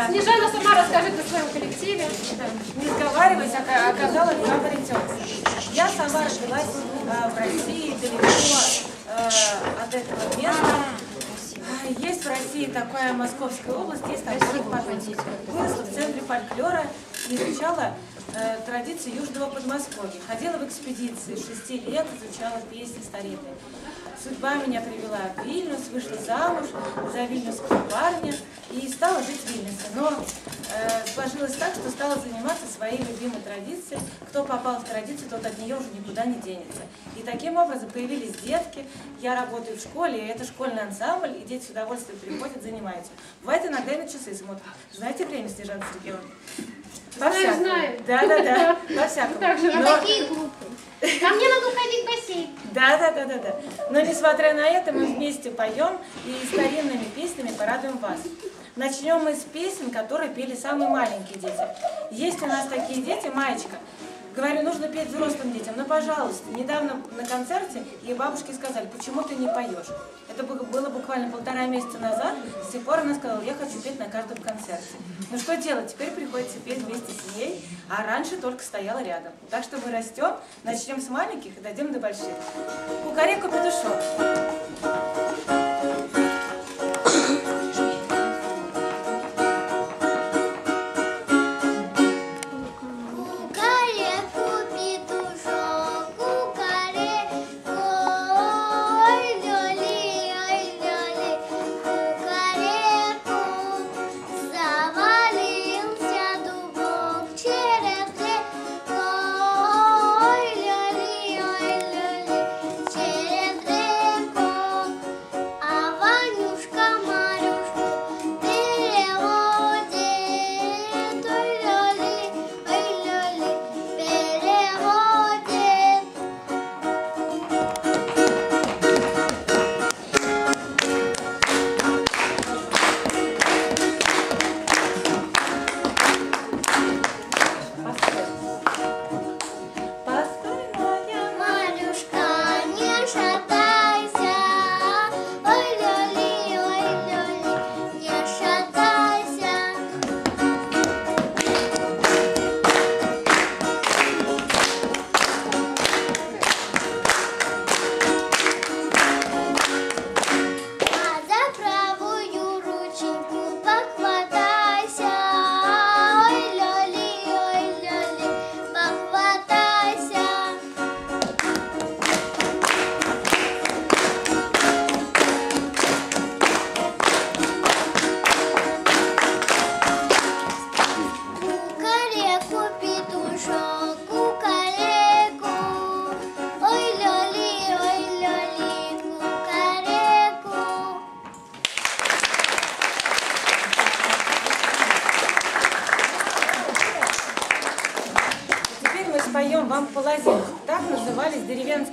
Да. Снежана сама расскажет о своем коллективе. Не сговариваясь, ока- оказалась фаворитетка. Я сама родилась э, в России, далеко э, от этого места. А, Есть в России такая Московская область, есть город Подольск. Выросла в центре фольклора, изучала э, традиции Южного Подмосковья. Ходила в экспедиции, шести лет изучала песни старинные. Судьба меня привела в Вильнюс, вышла замуж за вильнюсского парня и стала жить в Вильнюсе. Но э, сложилось так, что стала заниматься своей любимой традицией. Кто попал в традицию, тот от нее уже никуда не денется. И таким образом появились детки. Я работаю в школе, и это школьный ансамбль, и дети с удовольствием приходят, занимаются. Бывает иногда и на часы смотрят. Знаете время, Снежана Сергеевна? Знаю, знаю. Да, да, да. Во всяком. Так же Но- Какие глупые. А мне надо уходить в бассейн. Да, да, да, да, да. Но несмотря на это, мы вместе поем и старинными песнями порадуем вас. Начнем мы с песен, которые пели самые маленькие дети. Есть у нас такие дети, Маечка. Говорю, нужно петь взрослым детям. Ну, пожалуйста, недавно на концерте ей бабушки сказали, почему ты не поешь? Это было буквально полтора месяца назад. С тех пор она сказала, я хочу петь на каждом концерте. Ну что делать? Теперь приходится петь вместе с ней, а раньше только стояла рядом. Так что мы растем, начнем с маленьких и дойдем до больших. Кукареку петушок. Кукареку,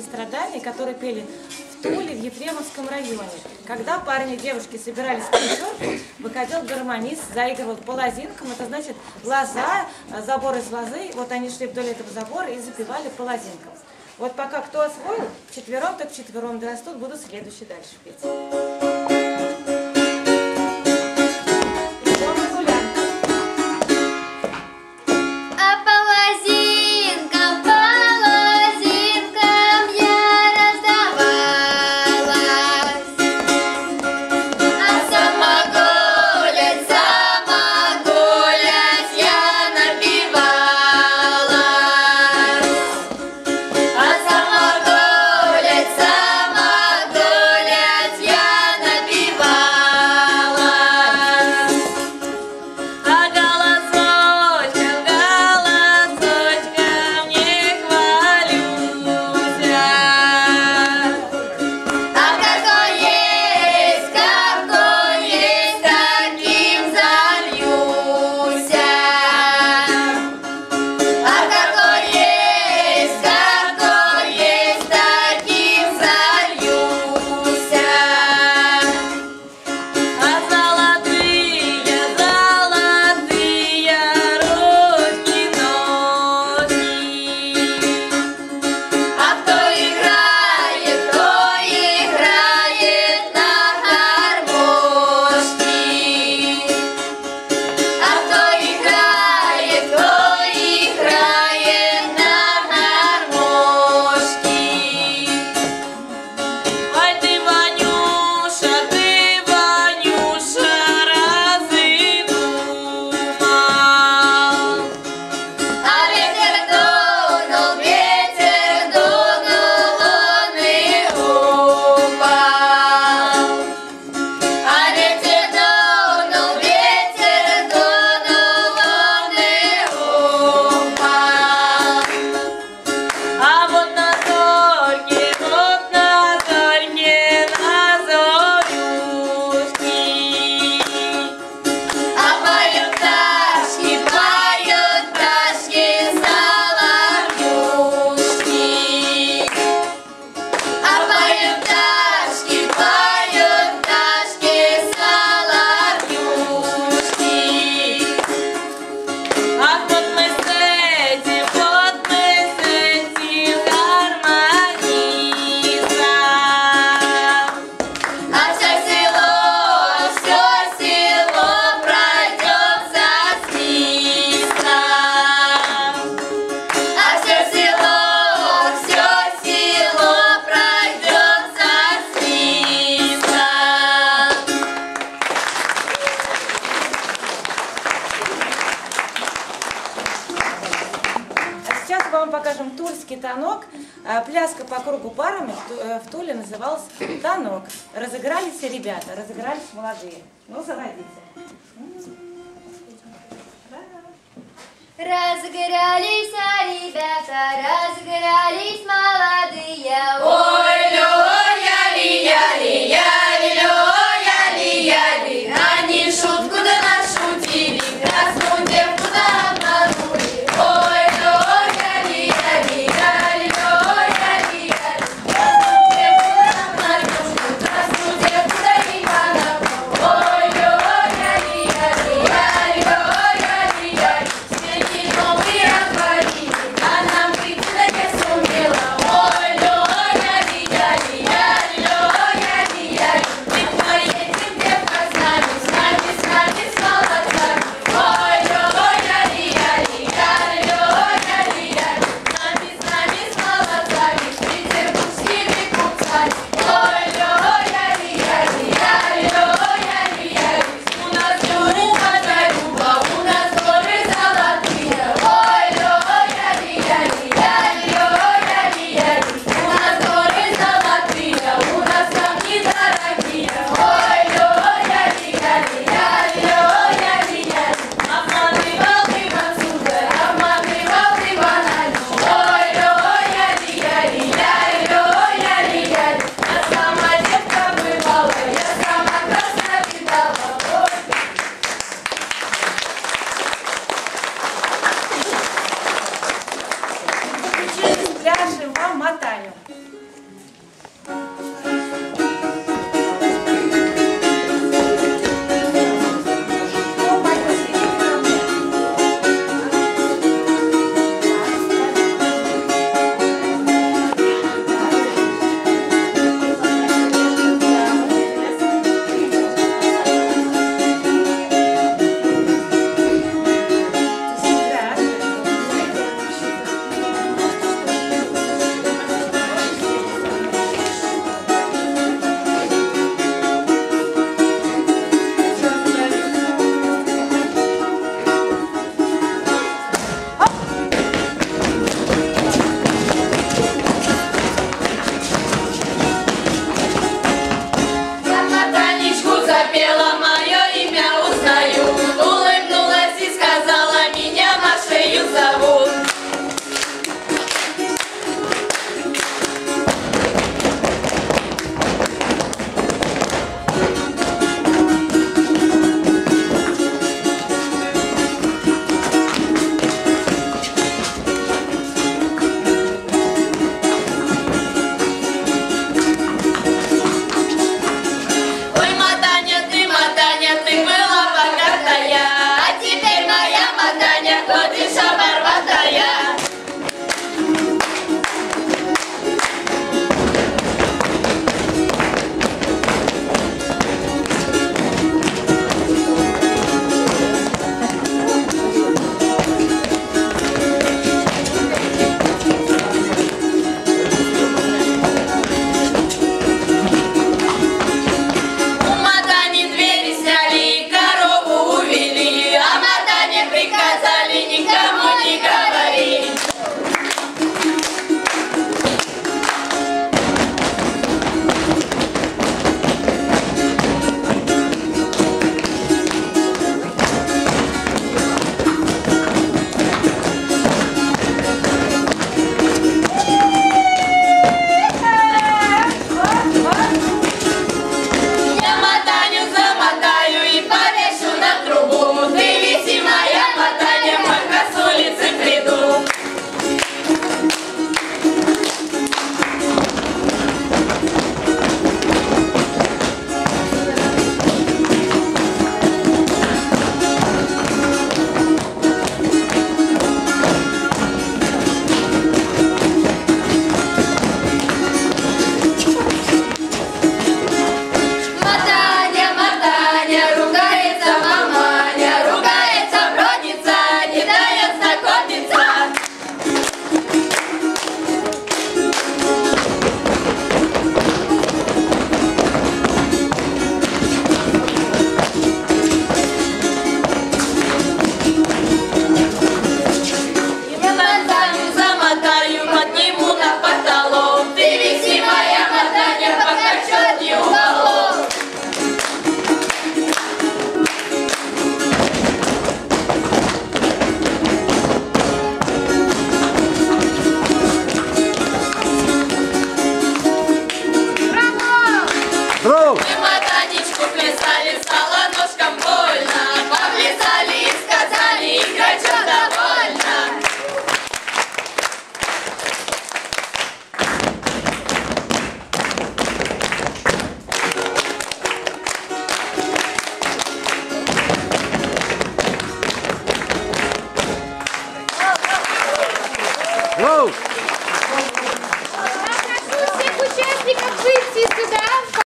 деревенские страдания, которые пели в Туле, в Ефремовском районе. Когда парни и девушки собирались в вечерку, выходил гармонист, заигрывал полозинком. Это значит лоза, забор из лозы. Вот они шли вдоль этого забора и запевали полозинком. Вот пока кто освоил, четвером так четвером дорастут, буду следующий дальше петь. танок. Э, пляска по кругу парами э, в Туле называлась танок. Разыгрались ребята, разыгрались молодые. Ну, заводите. Разыгрались ребята, разыгрались молодые. Ой!